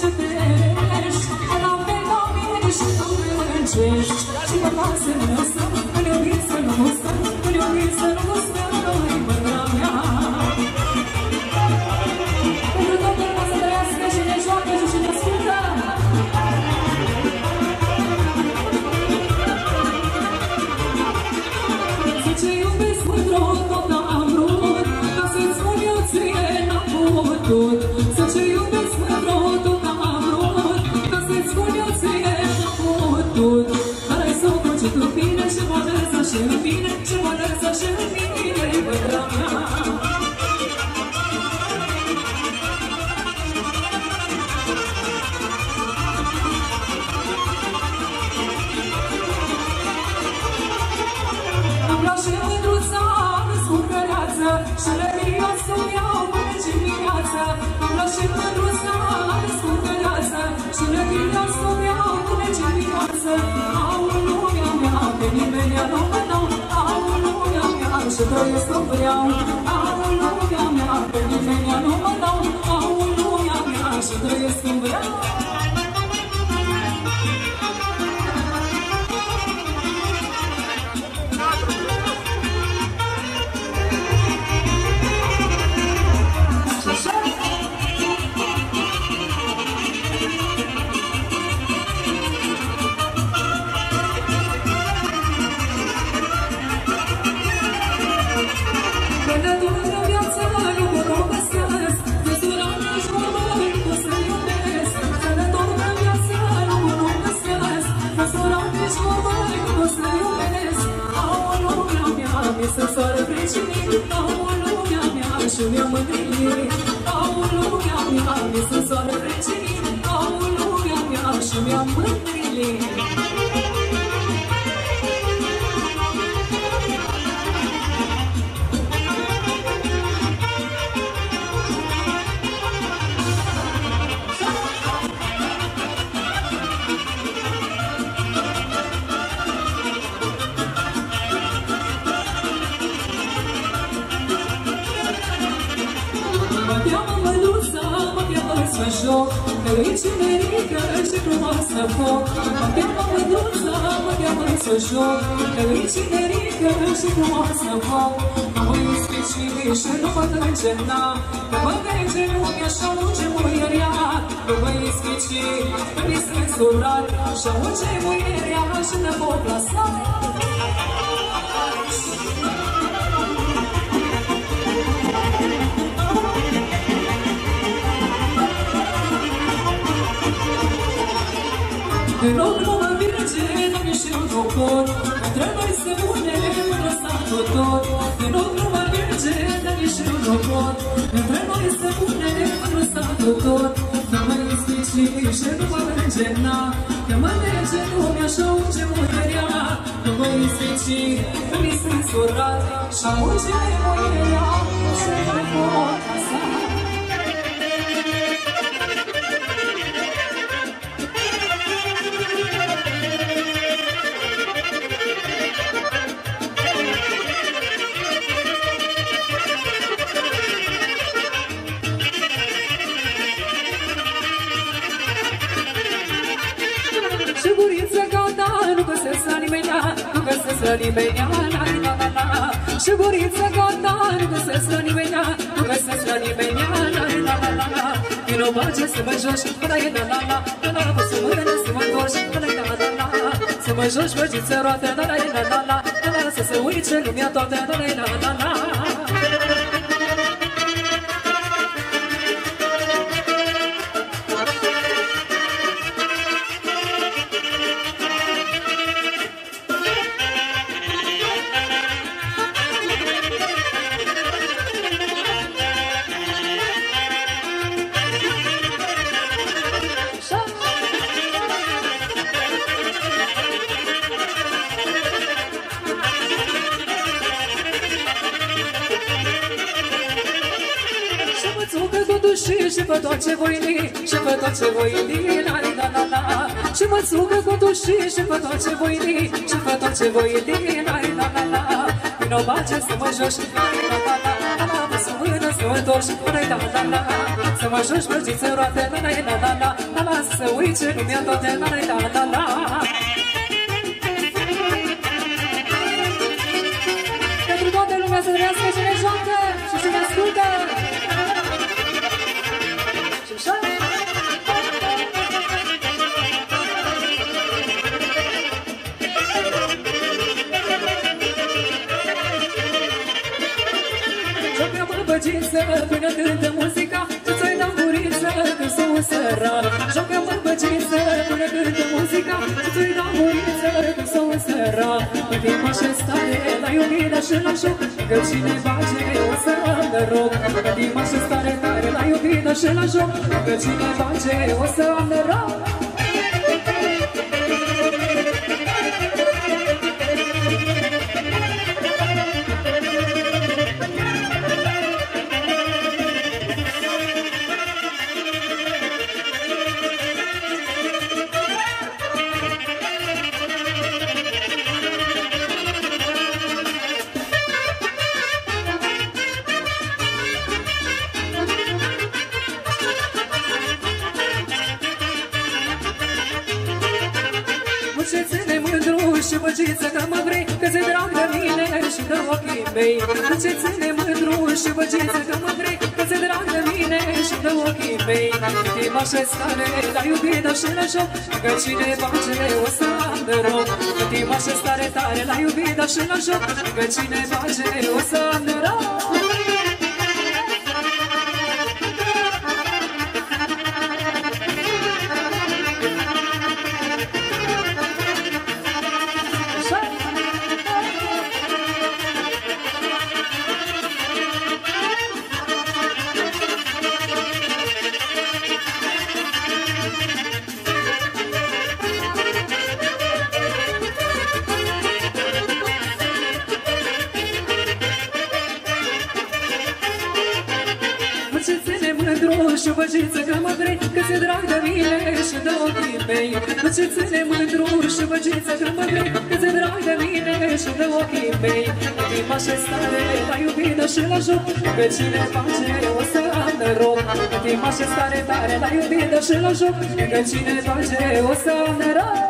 ce perești Că la fel la mine și tu plângești Și mă lasă să stăm Când eu să nu stăm Când eu să nu stăm și în bine Și mă lăsa și în bine, mândra mea Am luat și mândruța în scurcăreață Și lăria să-mi iau până dimineață Am luat și mândruța în scurcăreață Și lăria să-mi iau până dimineață Au în lumea mea, pe nimeni nu mea și trăiesc cum vreau. Au în lumea mea, pe nimeni nu mă dau. Au în lumea mea și trăiesc cum vreau mea, mi se soare pricini Au în lumea mea, și mi-am mândrie Au în lumea mea, mi se soare pricini Au în lumea mea, și mi-am mândrie joc Că e cinerică și frumoasă foc Mă cheamă măluța, mă cheamă să joc. Că e cinerică și frumoasă foc Mă mă ispicii și nu mă încena Că mă merge lumea și auge muierea Că mă ispicii, că mi sunt surat Și auge muierea și ne pot plasa Te rog, nu mă merge, nu-mi și un doctor Între noi se une până s-a tot Te rog, nu mă merge, nu-mi și un doctor Între noi se une până s-a tot Că mă ispici și nu mă merge, na Că mă merge lumea și auge muierea Că mă ispici, că mi sunt surat Și auge muierea la Vino bage să mă joci, la la la la. La la la Să mă gândesc, să mă întorci, la la la la la. Să mă joci, băgiță roată, la la la la la. La la Să se uice lumea toată, la la la la la duși și pe tot ce voi ni Și pe tot ce voi ni, la la la la Și mă țucă cu duși și pe tot ce voi ni Și pe tot ce voi ni, la la la la Vino bace să mă joci, la la la la la Mă să mână să mă întorci, la la la la Să mă joci mărgiță roate, la la la la la La să uiți lumea toate, la la la la Pentru toată lumea să trăiască și ne joacă și băgiță până cântă muzica Ce ți-ai dat guriță când s-o săra. Joacă-mă băgiță până cântă muzica Ce ți-ai dat guriță când s-o săra. În timp așa stare la iubirea și la joc Că cine bage o să am noroc În timp așa stare tare la iubirea și la joc Că cine bage o să am noroc mei. Ce ține mândru și băgiță că mă vrei Că ți drag de mine și de ochii mei. Inima și stare la iubită și la joc Că cine face o să am de rog. Inima și stare tare la iubită și la joc Că cine face o să am de rog și băgiță că mă vrei Că ți drag de mine și de ochii mei. Nu ce ține mândru și băgiță că mă vrei Că ți drag de mine și de ochii mei. Inima și stare la iubită și la joc Că cine face o să am noroc Inima și stare tare la iubită și la joc Că cine face o să am noroc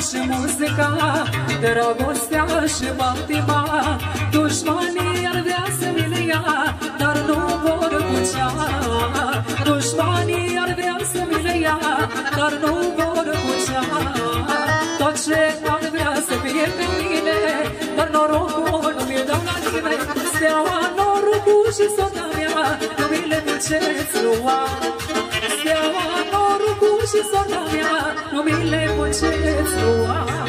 muzica Dragostea și patima. Dușmanii ar vrea să mi ia Dar nu vor putea. Dușmanii ar vrea să mi ia Dar nu vor putea. Tot ce ar vrea să fie pe mine Dar norocul nu mi-l dau la nimeni Steaua, norocul și sota mea Nu mi le puteți lua Steaua, norocul și sota mea Nu mi le puteți lua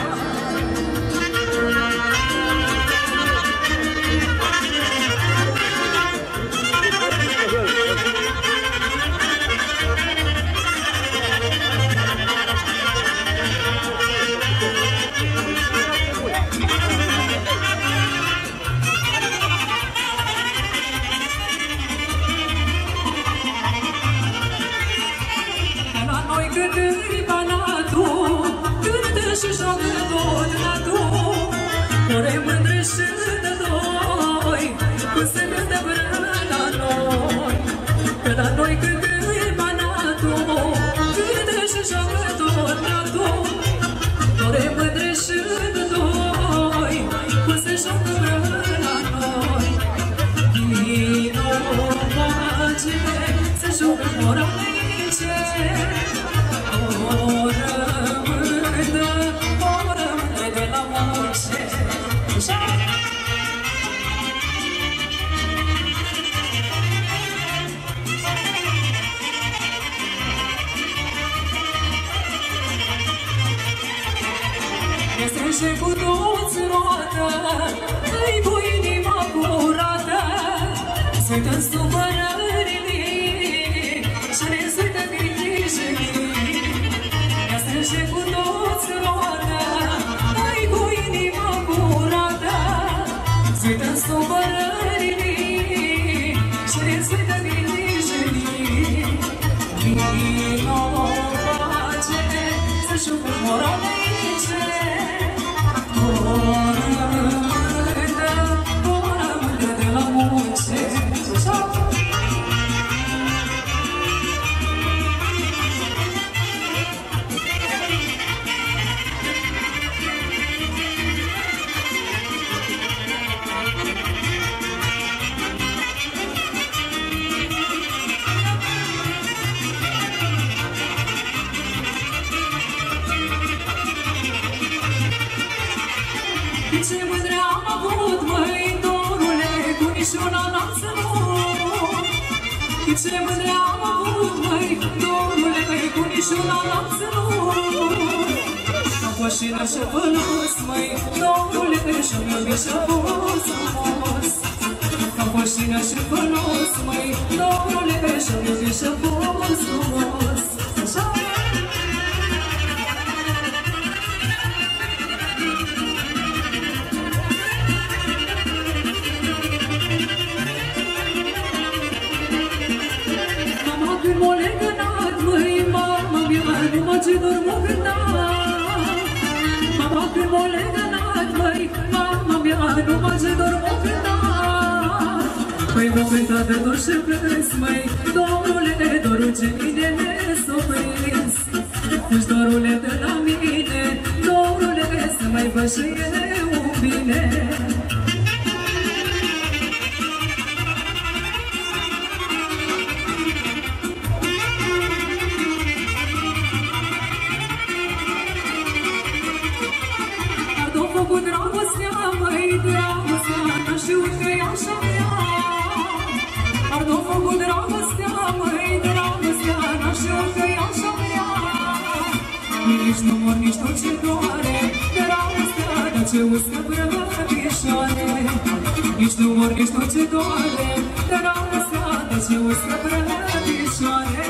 morale Strânge cu toți roată ai cu inima curată Sunt în supărările Și ne sunt în grijile Ca să înșe cu toți roată Ai cu inima curată Sunt în supărările Și ne sunt în grijile Vino pace Să-și umplu moralei mândreamă, măi, domnule tăiecunișul, la loc să nu Mașină și-a pălus, măi, domnule tăiecul, iubi și-a pus, frumos Mașină și-a pălus, măi, domnule tăiecul, iubi și-a pus, frumos. Ce dormo cânta. Mama când mă legănat, măi, mama mea, numai ce dormo cânta. Păi mă cânta de dor și plâns, măi, dorule, dorul ce mine s-o prins Deci dorule de la mine, dorule, să mai văd și eu bine Nici nu mor, nici tot ce doare Dragostea, dar ce uscă brăbișoare Nici nu mor, nici tot ce doare Dragostea, dar ce uscă brăbișoare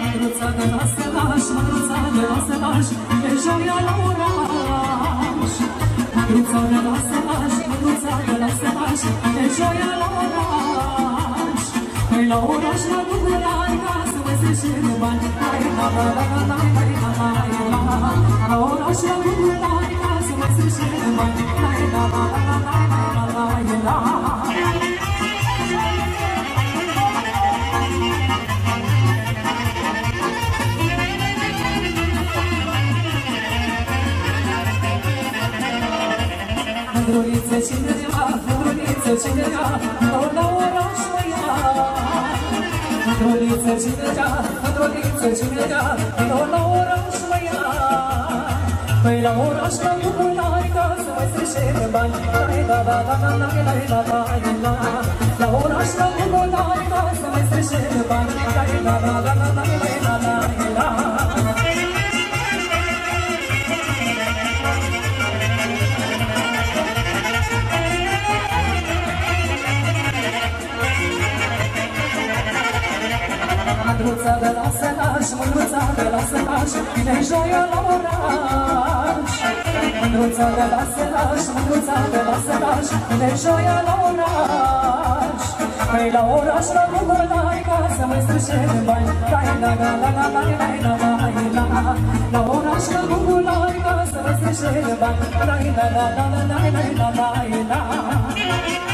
Mândruța de la sălaș, mândruța de la sălaș joia la oraș Păi la oraș la Bucurai Ca să mă strâși bani Hai la la la la la Hai la la la la La oraș la Bucurai Ca să mă strâși bani Hai la la la la la Hai la la la la Mândruliță cine ia, mândruliță cine ia, Dor la oraș mă ia. Mândruliță cine ia, mândruliță cine ia, Dor la oraș mă ia. Păi la oraș la bucurare ca să mai strâșe bani, Lai la la la la la la la la la La oraș la bucurare ca să mai strâșe bani, Lai la la Mândruța de la sălaș, săraș, mândruța de la săraș Vine joia la oraș Mândruța de la săraș, mândruța de la săraș Vine joia la oraș Păi la oraș la Bugolai ca să mai strâșe bani Lai la la la la la la la la la la La oraș la Bugolai ca să mai strâșe bani Lai la la la la la la la la la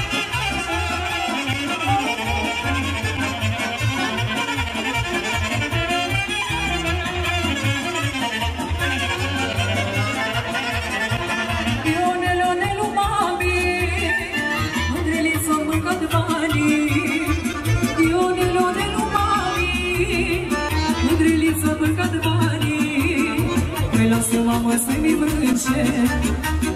ființe